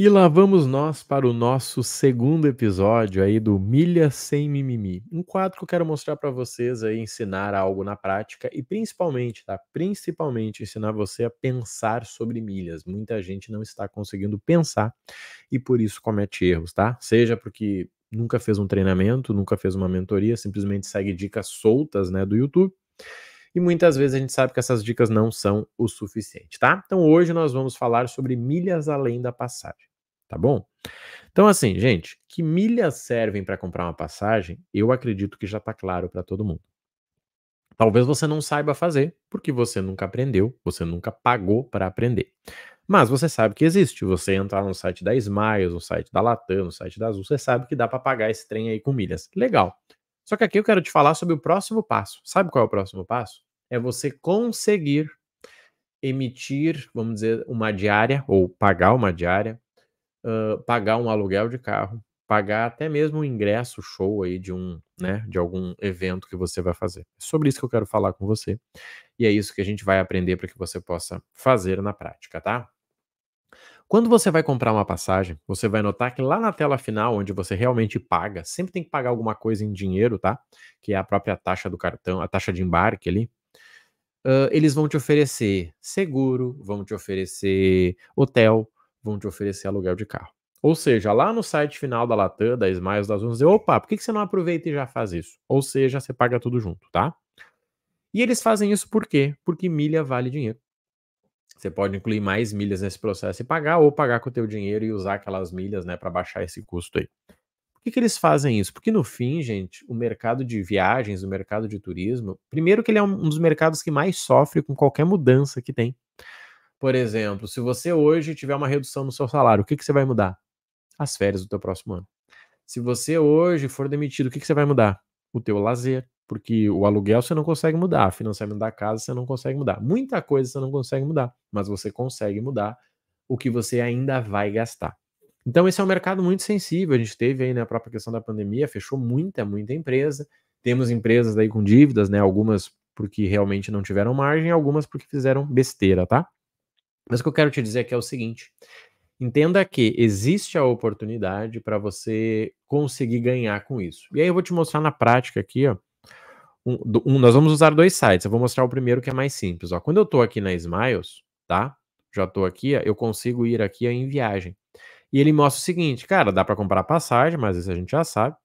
E lá vamos nós para o nosso segundo episódio aí do Milha Sem Mimimi. Um quadro que eu quero mostrar para vocês aí, ensinar algo na prática e principalmente, tá? Principalmente ensinar você a pensar sobre milhas. Muita gente não está conseguindo pensar e por isso comete erros, tá? Seja porque nunca fez um treinamento, nunca fez uma mentoria, simplesmente segue dicas soltas, né, do YouTube e muitas vezes a gente sabe que essas dicas não são o suficiente, tá? Então hoje nós vamos falar sobre milhas além da passagem, tá bom? Então assim, gente, que milhas servem para comprar uma passagem? Eu acredito que já está claro para todo mundo. Talvez você não saiba fazer, porque você nunca aprendeu, você nunca pagou para aprender. Mas você sabe que existe. Você entrar no site da Smiles, no site da Latam, no site da Azul, você sabe que dá para pagar esse trem aí com milhas. Legal. Só que aqui eu quero te falar sobre o próximo passo. Sabe qual é o próximo passo? É você conseguir emitir, vamos dizer, uma diária ou pagar uma diária, uh, pagar um aluguel de carro, pagar até mesmo um ingresso show aí de um, né, de algum evento que você vai fazer. É sobre isso que eu quero falar com você. E é isso que a gente vai aprender para que você possa fazer na prática, tá? Quando você vai comprar uma passagem, você vai notar que lá na tela final, onde você realmente paga, sempre tem que pagar alguma coisa em dinheiro, tá? Que é a própria taxa do cartão, a taxa de embarque ali. Uh, eles vão te oferecer seguro, vão te oferecer hotel, vão te oferecer aluguel de carro. Ou seja, lá no site final da Latam, da Smiles, das dizer, opa, por que você não aproveita e já faz isso? Ou seja, você paga tudo junto, tá? E eles fazem isso por quê? Porque milha vale dinheiro. Você pode incluir mais milhas nesse processo e pagar, ou pagar com o teu dinheiro e usar aquelas milhas, né, para baixar esse custo aí. Por que, que eles fazem isso? Porque no fim, gente, o mercado de viagens, o mercado de turismo, primeiro que ele é um dos mercados que mais sofre com qualquer mudança que tem. Por exemplo, se você hoje tiver uma redução no seu salário, o que, que você vai mudar? As férias do teu próximo ano. Se você hoje for demitido, o que, que você vai mudar? O teu lazer, porque o aluguel você não consegue mudar, o financiamento da casa você não consegue mudar. Muita coisa você não consegue mudar, mas você consegue mudar o que você ainda vai gastar. Então esse é um mercado muito sensível, a gente teve aí né, própria questão da pandemia, fechou muita, muita empresa. Temos empresas aí com dívidas, né, algumas porque realmente não tiveram margem, algumas porque fizeram besteira, tá? Mas o que eu quero te dizer aqui é o seguinte: entenda que existe a oportunidade para você conseguir ganhar com isso. E aí eu vou te mostrar na prática aqui, ó, um, um, nós vamos usar dois sites. Eu vou mostrar o primeiro que é mais simples. Ó. Quando eu estou aqui na Smiles, tá? Já estou aqui, ó, eu consigo ir aqui ó, em viagem. E ele mostra o seguinte, cara, dá para comprar passagem, mas isso a gente já sabe.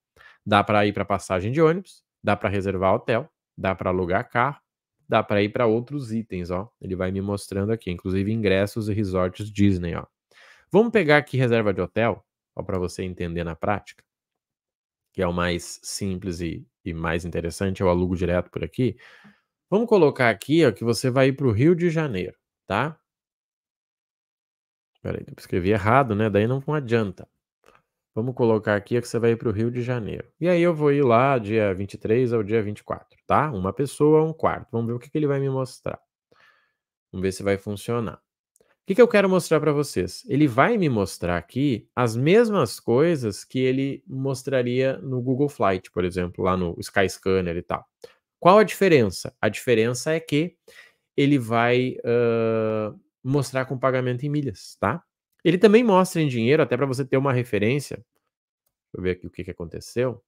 Dá para ir para passagem de ônibus, dá para reservar hotel, dá para alugar carro, dá para ir para outros itens, ó. Ele vai me mostrando aqui, inclusive ingressos e resorts Disney, ó. Vamos pegar aqui reserva de hotel, ó, para você entender na prática, que é o mais simples e e mais interessante, eu alugo direto por aqui. Vamos colocar aqui, ó, que você vai ir para o Rio de Janeiro, tá? Espera aí, eu escrevi errado, né? Daí não adianta. Vamos colocar aqui que você vai ir para o Rio de Janeiro. E aí eu vou ir lá dia 23 ao dia 24, tá? Uma pessoa, um quarto. Vamos ver o que, que ele vai me mostrar. Vamos ver se vai funcionar. O que, que eu quero mostrar para vocês? Ele vai me mostrar aqui as mesmas coisas que ele mostraria no Google Flight, por exemplo, lá no Skyscanner e tal. Qual a diferença? A diferença é que ele vai uh, mostrar com pagamento em milhas, tá? Ele também mostra em dinheiro, até para você ter uma referência. Deixa eu ver aqui o que, que aconteceu.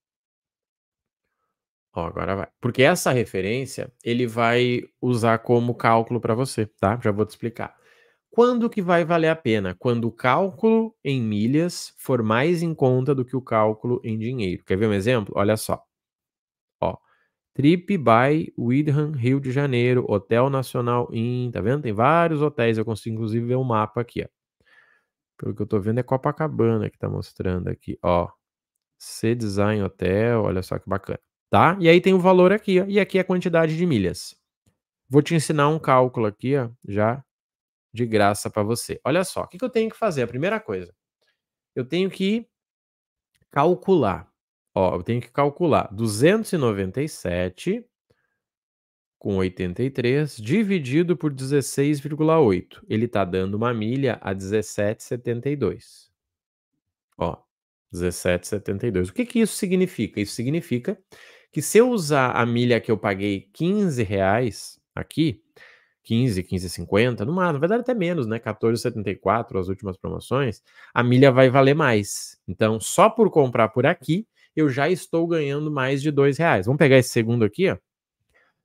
Ó, agora vai. Porque essa referência ele vai usar como cálculo para você, tá? Já vou te explicar. Quando que vai valer a pena? Quando o cálculo em milhas for mais em conta do que o cálculo em dinheiro. Quer ver um exemplo? Olha só. Trip by Widham, Rio de Janeiro, Hotel Nacional Inn, tá vendo? Tem vários hotéis, eu consigo inclusive ver o um mapa aqui, ó. Pelo que eu tô vendo é Copacabana que tá mostrando aqui, ó. C Design Hotel, olha só que bacana, tá? E aí tem o valor aqui, ó, e aqui é a quantidade de milhas. Vou te ensinar um cálculo aqui, ó, já de graça para você. Olha só, o que, que eu tenho que fazer? A primeira coisa, eu tenho que calcular. Ó, eu tenho que calcular 297 com 83 dividido por 16,8. Ele está dando uma milha a 17,72. Ó, 17,72. O que, que isso significa? Isso significa que se eu usar a milha que eu paguei 15 reais aqui, 15, 15,50, no máximo, vai dar até menos, né? 14,74 as últimas promoções, a milha vai valer mais. Então, só por comprar por aqui, eu já estou ganhando mais de dois reais. Vamos pegar esse segundo aqui, ó.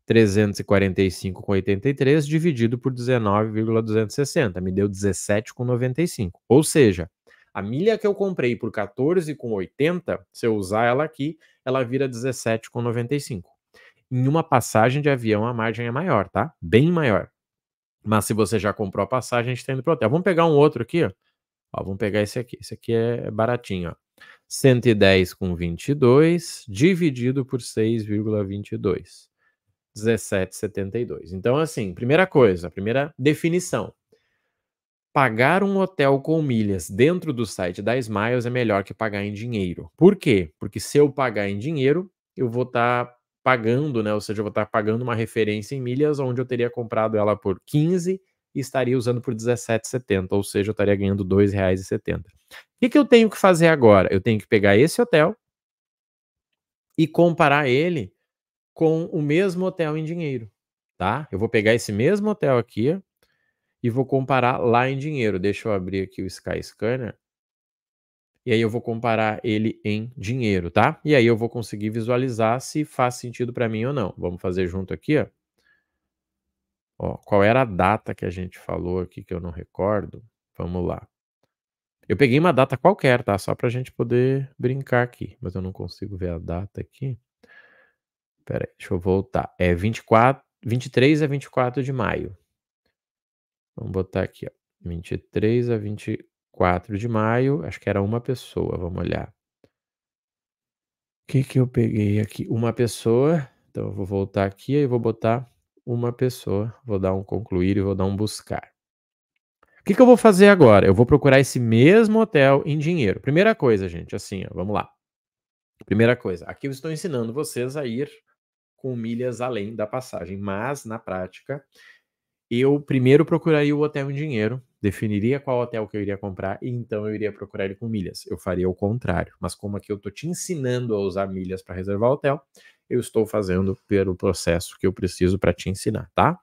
345,83 dividido por 19,260, me deu 17,95. Ou seja, a milha que eu comprei por 14,80, se eu usar ela aqui, ela vira 17,95. Em uma passagem de avião, a margem é maior, tá? Bem maior. Mas se você já comprou a passagem, a gente está indo pro hotel. Vamos pegar um outro aqui, ó. ó. Vamos pegar esse aqui. Esse aqui é baratinho, ó. 110 com 22 dividido por 6,22. 17,72. Então, assim, primeira coisa, primeira definição. Pagar um hotel com milhas dentro do site da Smiles é melhor que pagar em dinheiro. Por quê? Porque se eu pagar em dinheiro, eu vou estar tá pagando, né? Ou seja, eu vou estar tá pagando uma referência em milhas onde eu teria comprado ela por 15 e estaria usando por 17,70, ou seja, eu estaria ganhando R$ 2,70. O que, que eu tenho que fazer agora? Eu tenho que pegar esse hotel e comparar ele com o mesmo hotel em dinheiro, tá? Eu vou pegar esse mesmo hotel aqui e vou comparar lá em dinheiro. Deixa eu abrir aqui o Sky Scanner. E aí eu vou comparar ele em dinheiro, tá? E aí eu vou conseguir visualizar se faz sentido para mim ou não. Vamos fazer junto aqui, ó. ó. Qual era a data que a gente falou aqui que eu não recordo? Vamos lá. Eu peguei uma data qualquer, tá? Só para a gente poder brincar aqui, mas eu não consigo ver a data aqui. Espera aí, deixa eu voltar. É 24, 23 a 24 de maio. Vamos botar aqui, ó. 23 a 24 de maio. Acho que era uma pessoa. Vamos olhar. O que que eu peguei aqui? Uma pessoa. Então eu vou voltar aqui e vou botar uma pessoa. Vou dar um concluir e vou dar um buscar. O que, que eu vou fazer agora? Eu vou procurar esse mesmo hotel em dinheiro. Primeira coisa, gente, assim, ó, vamos lá. Primeira coisa, aqui eu estou ensinando vocês a ir com milhas além da passagem. Mas, na prática, eu primeiro procuraria o hotel em dinheiro, definiria qual hotel que eu iria comprar e então eu iria procurar ele com milhas. Eu faria o contrário. Mas como aqui eu estou te ensinando a usar milhas para reservar hotel, eu estou fazendo pelo processo que eu preciso para te ensinar, tá?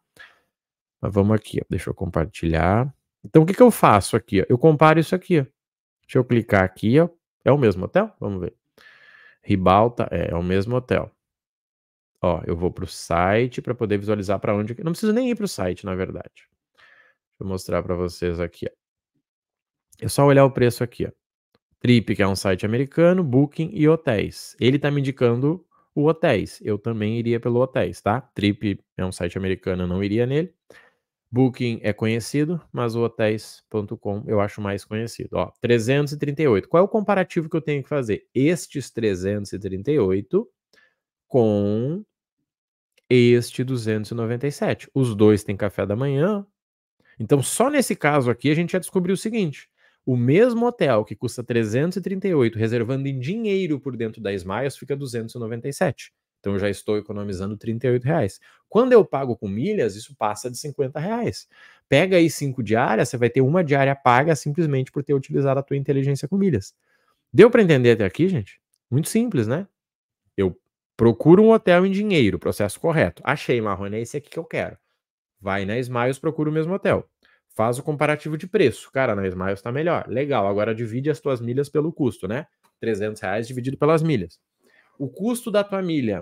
Mas vamos aqui, ó. deixa eu compartilhar. Então o que, que eu faço aqui? Eu comparo isso aqui. Ó. Deixa eu clicar aqui, ó. É o mesmo hotel? Vamos ver. Ribalta é, é o mesmo hotel. Ó, eu vou para o site para poder visualizar para onde. Não preciso nem ir para o site, na verdade. Deixa eu mostrar para vocês aqui. Ó. É só olhar o preço aqui. Ó. Trip, que é um site americano, Booking e hotéis. Ele está me indicando o hotéis. Eu também iria pelo hotéis, tá? Trip é um site americano, eu não iria nele. Booking é conhecido, mas o hotéis.com eu acho mais conhecido. Ó, 338. Qual é o comparativo que eu tenho que fazer? Estes 338 com este 297. Os dois têm café da manhã. Então, só nesse caso aqui, a gente já descobriu o seguinte: o mesmo hotel que custa 338, reservando em dinheiro por dentro da Smiles, fica 297. Então, eu já estou economizando 38 reais. Quando eu pago com milhas, isso passa de 50 reais. Pega aí cinco diárias, você vai ter uma diária paga simplesmente por ter utilizado a tua inteligência com milhas. Deu para entender até aqui, gente? Muito simples, né? Eu Procura um hotel em dinheiro, processo correto. Achei, Marrone, é esse aqui que eu quero. Vai na Smiles, procura o mesmo hotel. Faz o comparativo de preço. Cara, na Smiles está melhor. Legal, agora divide as tuas milhas pelo custo, né? 300 reais dividido pelas milhas. O custo da tua milha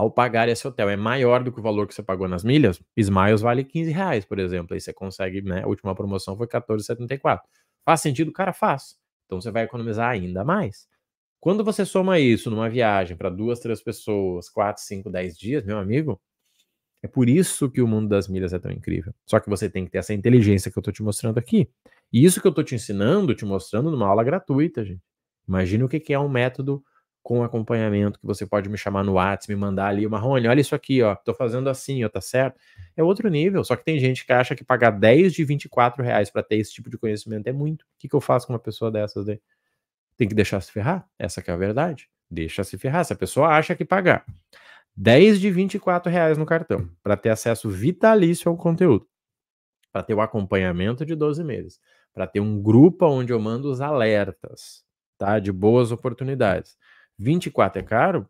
ao pagar esse hotel é maior do que o valor que você pagou nas milhas, Smiles vale 15 reais, por exemplo. Aí você consegue, né? A última promoção foi 14,74. Faz sentido? Cara, faz. Então você vai economizar ainda mais. Quando você soma isso numa viagem para duas, três pessoas, quatro, cinco, dez dias, meu amigo, é por isso que o mundo das milhas é tão incrível. Só que você tem que ter essa inteligência que eu estou te mostrando aqui. E isso que eu estou te ensinando, te mostrando numa aula gratuita, gente. Imagina o que é um método com acompanhamento que você pode me chamar no WhatsApp, me mandar ali, Marrone, olha isso aqui, ó, tô fazendo assim, ó, tá certo? É outro nível, só que tem gente que acha que pagar 10 de 24 reais para ter esse tipo de conhecimento é muito. O que, que eu faço com uma pessoa dessas daí? tem que deixar se ferrar. Essa é a verdade. Deixa se ferrar. Se a pessoa acha que pagar 10 de 24 reais no cartão para ter acesso vitalício ao conteúdo, para ter o acompanhamento de 12 meses, para ter um grupo onde eu mando os alertas, tá? De boas oportunidades. 24 é caro?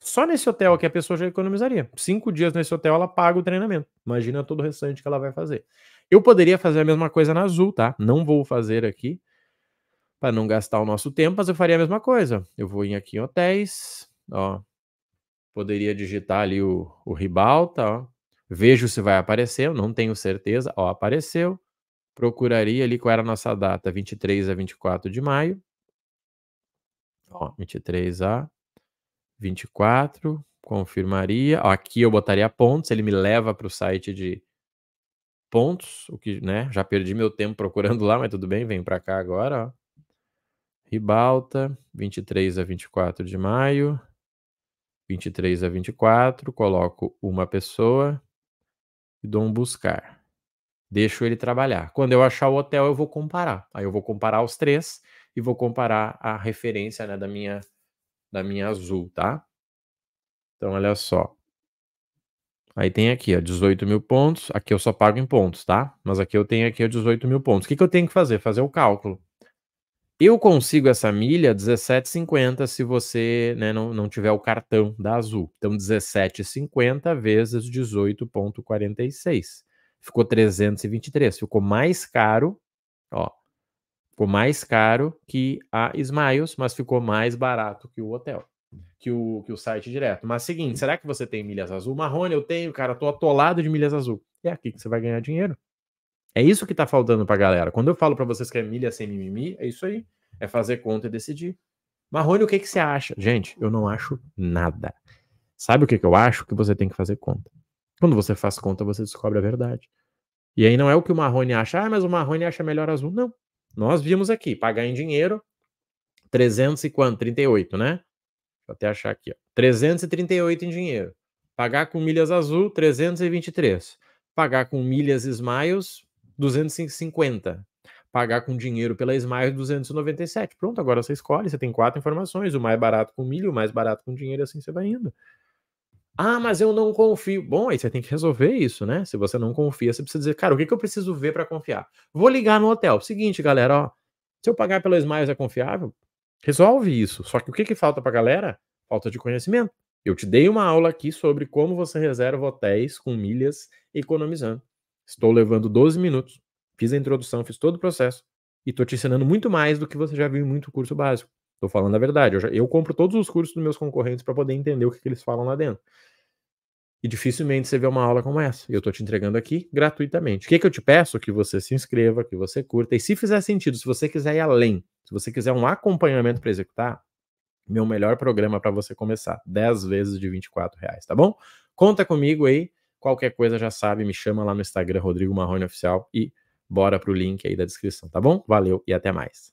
Só nesse hotel aqui a pessoa já economizaria. Cinco dias nesse hotel ela paga o treinamento. Imagina todo o restante que ela vai fazer. Eu poderia fazer a mesma coisa na Azul, tá? Não vou fazer aqui para não gastar o nosso tempo, mas eu faria a mesma coisa. Eu vou ir aqui em hotéis, ó. Poderia digitar ali o, o Ribalta, ó. Vejo se vai aparecer, eu não tenho certeza. Ó, apareceu. Procuraria ali qual era a nossa data, 23 a 24 de maio. Ó, 23 a 24, confirmaria. Ó, aqui eu botaria pontos, ele me leva para o site de pontos, o que, né, já perdi meu tempo procurando lá, mas tudo bem, vem para cá agora, ó. Ribalta, 23 a 24 de maio. 23 a 24, coloco uma pessoa e dou um buscar. Deixo ele trabalhar. Quando eu achar o hotel, eu vou comparar. Aí eu vou comparar os três e vou comparar a referência né, da minha da minha azul, tá? Então, olha só. Aí tem aqui, ó, 18 mil pontos. Aqui eu só pago em pontos, tá? Mas aqui eu tenho aqui 18 mil pontos. O que, que eu tenho que fazer? Fazer o cálculo. Eu consigo essa milha 17,50 se você né, não, não tiver o cartão da Azul. Então, 17,50 vezes 18,46. Ficou 323. Ficou mais caro, ó, Ficou mais caro que a Smiles, mas ficou mais barato que o hotel, que o, que o site direto. Mas seguinte, será que você tem milhas azul? Marrone, eu tenho, cara, tô atolado de milhas azul. É aqui que você vai ganhar dinheiro. É isso que tá faltando pra galera. Quando eu falo para vocês que é milha sem mimimi, é isso aí. É fazer conta e decidir. Marrone, o que, que você acha? Gente, eu não acho nada. Sabe o que, que eu acho? Que você tem que fazer conta. Quando você faz conta, você descobre a verdade. E aí não é o que o Marrone acha, ah, mas o Marrone acha melhor azul. Não. Nós vimos aqui, pagar em dinheiro, 300 e quanto? 38, né? Eu até achar aqui, ó. 338 em dinheiro. Pagar com milhas azul, 323. Pagar com milhas Smiles, 250. Pagar com dinheiro pela Smiles, 297. Pronto, agora você escolhe, você tem quatro informações, o mais barato com milho, o mais barato com dinheiro, assim você vai indo. Ah, mas eu não confio. Bom, aí você tem que resolver isso, né? Se você não confia, você precisa dizer, cara, o que, que eu preciso ver para confiar? Vou ligar no hotel. Seguinte, galera, ó. Se eu pagar pela Smiles é confiável? Resolve isso. Só que o que, que falta pra galera? Falta de conhecimento. Eu te dei uma aula aqui sobre como você reserva hotéis com milhas economizando. Estou levando 12 minutos. Fiz a introdução, fiz todo o processo. E estou te ensinando muito mais do que você já viu em muito curso básico. Estou falando a verdade. Eu, já, eu, compro todos os cursos dos meus concorrentes para poder entender o que, que, eles falam lá dentro. E dificilmente você vê uma aula como essa. Eu estou te entregando aqui gratuitamente. O que, que eu te peço? Que você se inscreva, que você curta. E se fizer sentido, se você quiser ir além, se você quiser um acompanhamento para executar, meu melhor programa para você começar. 10 vezes de 24 reais, tá bom? Conta comigo aí. Qualquer coisa já sabe, me chama lá no Instagram, Rodrigo Marrone Oficial, e bora pro link aí da descrição, tá bom? Valeu e até mais.